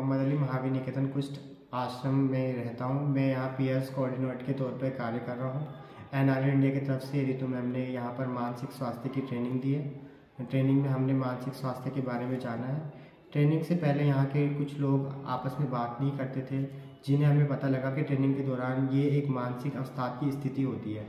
मोहम्मद अली महावीर निकेतन कुष्ठ आश्रम में रहता हूँ। मैं यहाँ पी एस कोऑर्डिनेटर के तौर पर कार्य कर रहा हूँ। एन आर इंडिया की तरफ़ से रितु मैम ने यहाँ पर मानसिक स्वास्थ्य की ट्रेनिंग दी है, ट्रेनिंग में हमने मानसिक स्वास्थ्य के बारे में जाना है। ट्रेनिंग से पहले यहाँ के कुछ लोग आपस में बात नहीं करते थे, जिन्हें हमें पता लगा कि ट्रेनिंग के दौरान ये एक मानसिक अवसाद की स्थिति होती है।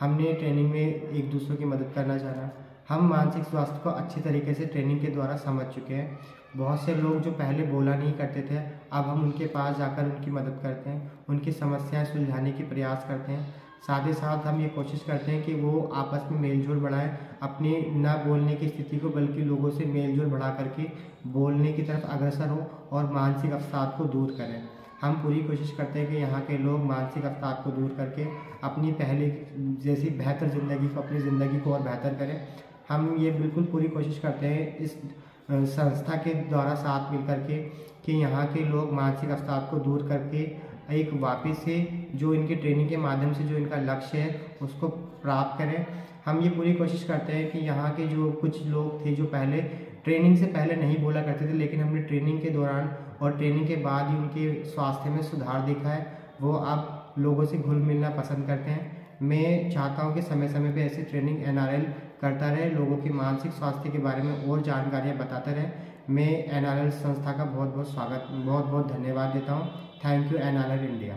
हमने ट्रेनिंग में एक दूसरों की मदद करना चाहा हम मानसिक स्वास्थ्य को अच्छी तरीके से ट्रेनिंग के द्वारा समझ चुके हैं। बहुत से लोग जो पहले बोला नहीं करते थे, अब हम उनके पास जाकर उनकी मदद करते हैं, उनकी समस्याएँ सुलझाने की प्रयास करते हैं। साथ ही साथ हम ये कोशिश करते हैं कि वो आपस में मेल जोल बढ़ाएँ, अपनी ना बोलने की स्थिति को, बल्कि लोगों से मेल जोल बढ़ा करके बोलने की तरफ़ अग्रसर हो और मानसिक अवसाद को दूर करें। हम पूरी कोशिश करते हैं कि यहाँ के लोग मानसिक अवसाद को दूर करके अपनी पहले जैसी बेहतर ज़िंदगी को, अपनी ज़िंदगी को और बेहतर करें। हम ये बिल्कुल पूरी कोशिश करते हैं इस संस्था के द्वारा साथ मिल करके कि यहाँ के लोग मानसिक अवसाद को दूर करके एक वापस से जो इनके ट्रेनिंग के माध्यम से जो इनका लक्ष्य है, उसको प्राप्त करें। हम ये पूरी कोशिश करते हैं कि यहाँ के जो कुछ लोग थे जो पहले ट्रेनिंग से पहले नहीं बोला करते थे, लेकिन हमने ट्रेनिंग के दौरान और ट्रेनिंग के बाद ही उनके स्वास्थ्य में सुधार देखा है। वो अब लोगों से घुल मिलना पसंद करते हैं। मैं चाहता हूँ कि समय समय पर ऐसी ट्रेनिंग एनआरएल करता रहे, लोगों के मानसिक स्वास्थ्य के बारे में और जानकारियाँ बताता रहे। मैं एनआरएल संस्था का बहुत बहुत स्वागत, बहुत बहुत धन्यवाद देता हूँ। Thank you N India